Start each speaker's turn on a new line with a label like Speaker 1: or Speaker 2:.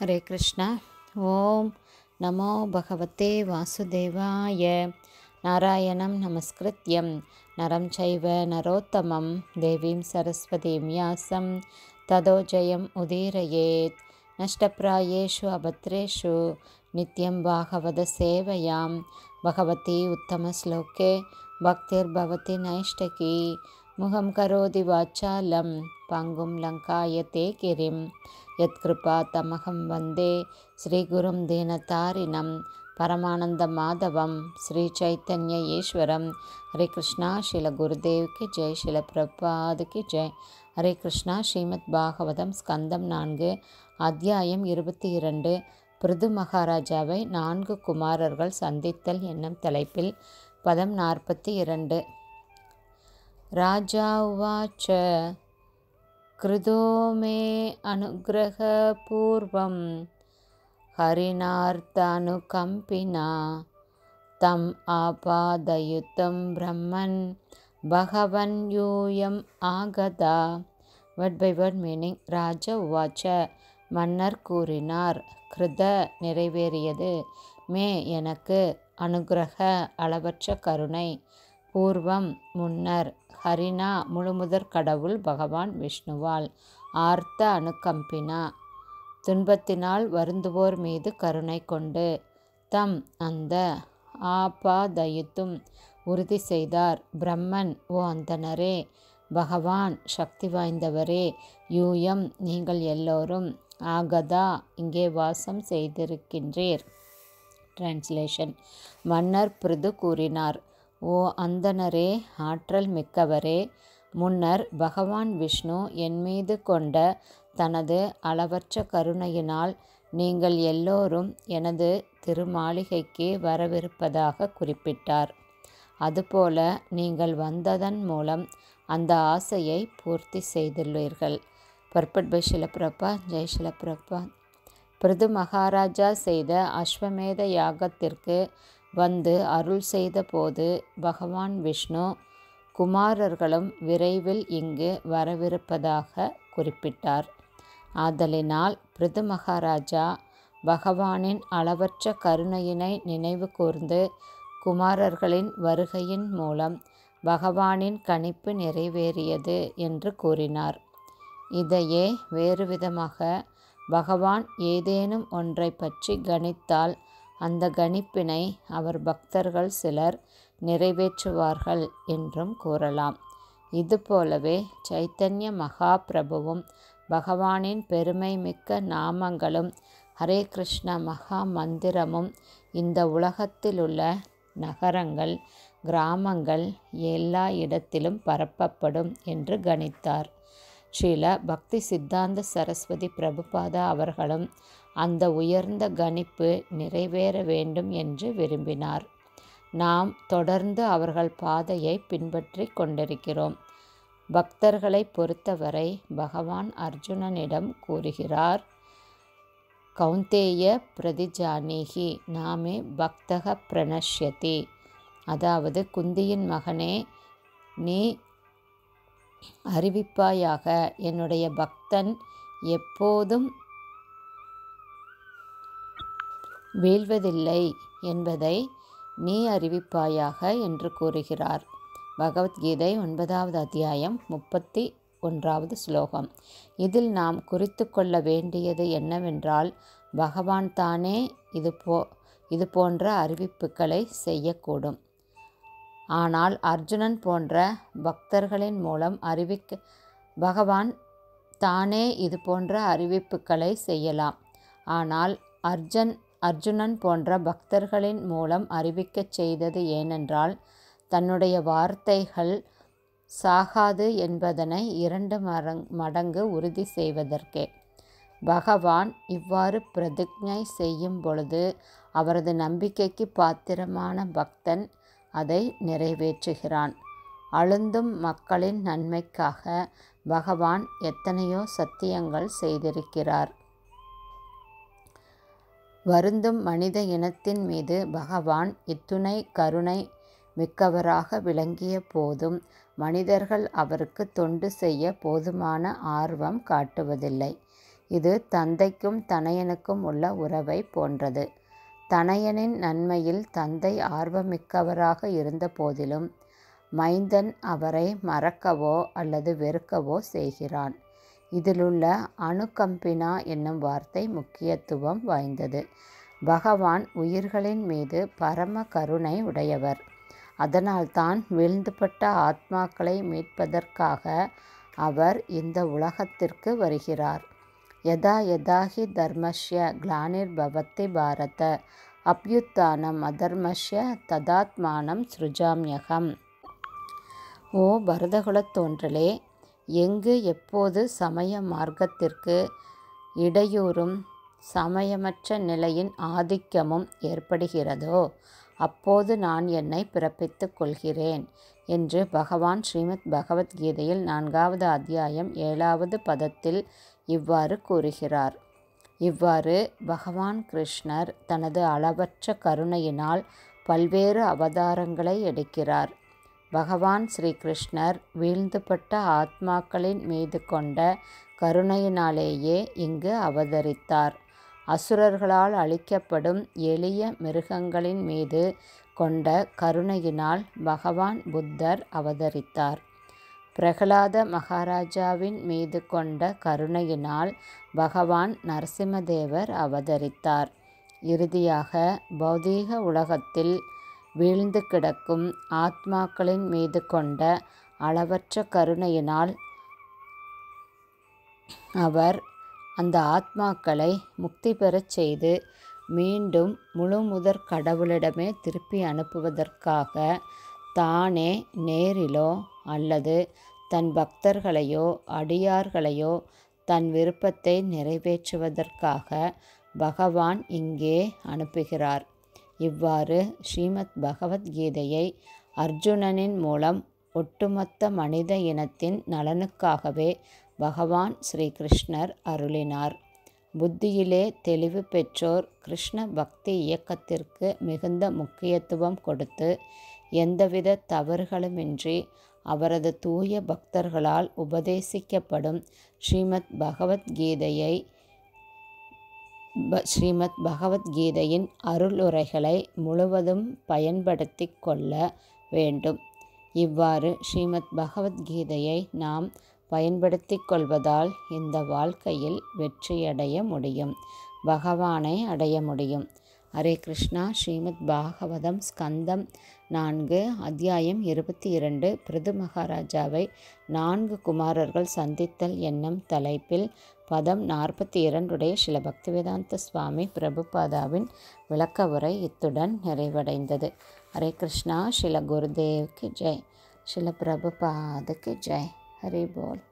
Speaker 1: हरे कृष्ण। ॐ नमो भगवते वासुदेवाय। नारायणं नमस्कृत्यं। नरं चैव नरोत्तमं। देवीं सरस्वतीं यासं। ततो जयम् उदीरयेत्। नष्टप्रायेषु अभद्रेषु नित्यं भागवतसेवयां भगवती उत्तमश्लोके। भक्तिर्भवति नैष्टकी। முகம் கரோதி வாச்சாலம் பங்கும் லங்காயத்தே கிரிம் யத்கிருபா தமகம் வந்தே ஸ்ரீகுரும் தீனதாரிணம் பரமானந்த மாதவம் ஸ்ரீ சைத்தன்ய ஈஸ்வரம். ஹரே கிருஷ்ணா ஸ்ரீல குருதேவ்க்கு ஜெய். ஸ்ரீல பிரபாதுக்கு ஜெய். ஹரே கிருஷ்ணா ஸ்ரீமத் பாகவதம் ஸ்கந்தம் நான்கு அத்தியாயம் இருபத்தி இரண்டு பிருது மகாராஜாவை நான்கு குமாரர்கள் சந்தித்தல் என்னும் தலைப்பில் பதம் நாற்பத்தி இரண்டு. ராஜா உவாச்ச कृतो मे अनुग्रहपूर्वं हरिणार्थानुकम्पिना तम् आपादयुतं ब्रह्मन् भगवन् யூயம் ஆகதா வேர்ட் பை வேர்ட் மீனிங் ராஜ உவாச்ச மன்னர் கூறினார் கிருத நிறைவேறியது மே எனக்கு அனுகிரக அளவற்ற கருணை பூர்வம் முன்னர் ஹரினா முழுமுதற் கடவுள் பகவான் விஷ்ணுவால் ஆர்த்த அனுகம்பினா துன்பத்தினால் வருந்துவோர் மீது கருணை கொண்டு தம் அந்த ஆபாதயித்தும் உறுதி செய்தார். பிரம்மன் ஓ அந்தனரே பகவான் சக்தி வாய்ந்தவரே யூயம் நீங்கள் எல்லோரும் ஆகதா இங்கே வாசம் செய்திருக்கின்றீர். டிரான்ஸ்லேஷன் மன்னர் பிருது கூறினார் ஓ அந்தனரே ஆற்றல் மிக்கவரே முன்னர் பகவான் விஷ்ணு என் மீது கொண்ட தனது அளவற்ற கருணையினால் நீங்கள் எல்லோரும் எனது திருமாளிகைக்கு வரவிருப்பதாக குறிப்பிட்டார். அதுபோல நீங்கள் வந்ததன் மூலம் அந்த ஆசையை பூர்த்தி செய்துள்ளீர்கள். பர்பட் பை ஷிலப்பிரபா ஜெய் ஷிலப்பிரபா பிருது மகாராஜா செய்த அஸ்வமேத யாகத்திற்கு வந்து அருள் செய்தபோது பகவான் விஷ்ணு குமாரர்களும் விரைவில் இங்கு வரவிருப்பதாக குறிப்பிட்டார். ஆதலினால் பிருது மகாராஜா பகவானின் அளவற்ற கருணையினை நினைவு கூர்ந்து குமாரர்களின் வருகையின் மூலம் பகவானின் கணிப்பு நிறைவேறியது என்று கூறினார். இதையே வேறுவிதமாக பகவான் ஏதேனும் ஒன்றை பற்றி கணித்தால் அந்த கணிப்பினை அவர் பக்தர்கள் சிலர் நிறைவேற்றுவார்கள் என்றும் கூறலாம். இதுபோலவே சைத்தன்ய மகாபிரபுவும் பகவானின் பெருமை மிக்க நாமங்களும் ஹரே கிருஷ்ண மகா மந்திரமும் இந்த உலகத்திலுள்ள நகரங்கள் கிராமங்கள் எல்லா இடத்திலும் பரப்பப்படும் என்று கணித்தார். ஸ்ரீல பக்தி சித்தாந்த சரஸ்வதி பிரபுபாதா அவர்களும் அந்த உயர்ந்த கணிப்பு நிறைவேற வேண்டும் என்று விரும்பினார். நாம் தொடர்ந்து அவர்கள் பாதையை பின்பற்றி கொண்டிருக்கிறோம். பக்தர்களை பொறுத்தவரை பகவான் அர்ஜுனனிடம் கூறுகிறார் கௌந்தேய பிரதிஜானீகி நாமே பக்தக பிரணஷ்யதி. அதாவது குந்தியின் மகனே நீ அறிவிப்பாயாக என்னுடைய பக்தன் எப்போதும் வீழ்வதில்லை என்பதை நீ அறிவிப்பாயாக என்று கூறுகிறார். பகவத்கீதை ஒன்பதாவது அத்தியாயம் முப்பத்தி ஒன்றாவது ஸ்லோகம். இதில் நாம் குறித்து கொள்ள வேண்டியது என்னவென்றால் பகவான் தானே இது போ இது போன்ற அறிவிப்புகளை செய்யக்கூடும். ஆனால் அர்ஜுனன் போன்ற பக்தர்களின் மூலம் அறிவிக்க பகவான் தானே இது போன்ற அறிவிப்புகளை செய்யலாம். ஆனால் அர்ஜன் அர்ஜுனன் போன்ற பக்தர்களின் மூலம் அறிவிக்கச் செய்தது ஏனென்றால் தன்னுடைய வார்த்தைகள் சாகாது என்பதனை இரண்டு மடங்கு உறுதி செய்வதற்கே. பகவான் இவ்வாறு பிரதிஜை செய்யும் பொழுது அவரது நம்பிக்கைக்கு பாத்திரமான பக்தன் அதை நிறைவேற்றுகிறான். அழுந்தும் மக்களின் நன்மைக்காக பகவான் எத்தனையோ சத்தியங்கள் செய்திருக்கிறார். வருந்தும் மனித இனத்தின் மீது பகவான் இத்துணை கருணை மிக்கவராக விளங்கிய போதும் மனிதர்கள் அவருக்கு தொண்டு செய்ய போதுமான ஆர்வம் காட்டுவதில்லை. இது தந்தைக்கும் தனையனுக்கும் உள்ள உறவை போன்றது. தனையனின் நன்மையில் தந்தை ஆர்வமிக்கவராக இருந்த போதிலும் மைந்தன் அவரை மறக்கவோ அல்லது வெறுக்கவோ செய்கிறான். இதிலுள்ள அணுகம்பினா என்னும் வார்த்தை முக்கியத்துவம் வாய்ந்தது. பகவான் உயிர்களின் மீது பரம கருணை உடையவர். அதனால்தான் வீழ்ந்துபட்ட ஆத்மாக்களை மீட்பதற்காக அவர் இந்த உலகத்திற்கு வருகிறார். யதா யதாஹி தர்மஸ்ய கிளானிர் பவத்தி பாரத. அப்யுத்தானம் அதர்மஸ்ய ததாத்மானம் சிருஜாமியகம். ஓ பரதகுலத் தோன்றலே எங்கு எப்போது சமய மார்க்கத்திற்கு இடையூறும் சமயமற்ற நிலையின் ஆதிக்கமும் ஏற்படுகிறதோ அப்போது நான் என்னை பிறப்பித்துக் கொள்கிறேன் என்று பகவான் ஸ்ரீமத் பகவத்கீதையில் நான்காவது அத்தியாயம் ஏழாவது பதத்தில் இவ்வாறு கூறுகிறார். இவ்வாறு பகவான் கிருஷ்ணர் தனது அளவற்ற கருணையினால் பல்வேறு அவதாரங்களை எடுக்கிறார். பகவான் ஸ்ரீகிருஷ்ணர் வீழ்ந்துபட்ட ஆத்மாக்களின் மீது கொண்ட கருணையினாலேயே இங்கு அவதரித்தார். அசுரர்களால் அழிக்கப்படும் எளிய மிருகங்களின் மீது கொண்ட கருணையினால் பகவான் புத்தர் அவதரித்தார். பிரகலாத மகாராஜாவின் மீது கொண்ட கருணையினால் பகவான் நரசிம்மதேவர் அவதரித்தார். இறுதியாக பௌதீக உலகத்தில் வீழ்ந்து கிடக்கும் ஆத்மாக்களின் மீது கொண்ட அளவற்ற கருணையினால் அவர் அந்த ஆத்மாக்களை முக்தி பெறச் செய்து மீண்டும் முழு முதற் கடவுளிடமே திருப்பி அனுப்புவதற்காக தானே நேரிலோ அல்லது தன் பக்தர்களையோ அடியார்களையோ தன் விருப்பத்தை நிறைவேற்றுவதற்காக பகவான் இங்கே அனுப்புகிறார். இவ்வாறு ஸ்ரீமத் பகவத்கீதையை அர்ஜுனனின் மூலம் ஒட்டுமொத்த மனித இனத்தின் நலனுக்காகவே பகவான் ஸ்ரீகிருஷ்ணர் அருளினார். புத்தியிலே தெளிவு பெற்றோர் கிருஷ்ண பக்தி இயக்கத்திற்கு மிகுந்த முக்கியத்துவம் கொடுத்து எந்தவித தவறுகளுமின்றி அவரது தூய பக்தர்களால் உபதேசிக்கப்படும் ஸ்ரீமத் பகவத்கீதையை ஸ்ரீமத் பகவத்கீதையின் அருளுரைகளை முழுவதும் பயன்படுத்தி கொள்ள வேண்டும். இவ்வாறு ஸ்ரீமத் பகவத்கீதையை நாம் பயன்படுத்தி கொள்வதால் இந்த வாழ்க்கையில் வெற்றியடைய முடியும் பகவானை அடைய முடியும். ஹரே கிருஷ்ணா. ஸ்ரீமத் பாகவதம் ஸ்கந்தம் நான்கு அத்தியாயம் இருபத்தி இரண்டு. பிருது மகாராஜாவை நான்கு குமாரர்கள் சந்தித்தல் என்னும் தலைப்பில் பதம் நாற்பத்தி இரண்டுடைய சில பக்திவேதாந்த சுவாமி பிரபுபாதாவின் விளக்க உரை இத்துடன் நிறைவடைந்தது. ஹரே கிருஷ்ணா. ஸ்ரீல குருதேவ்க்கு ஜெய். ஸ்ரீல பிரபுபாதுக்கு ஜெய். ஹரி போல்.